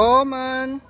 好们。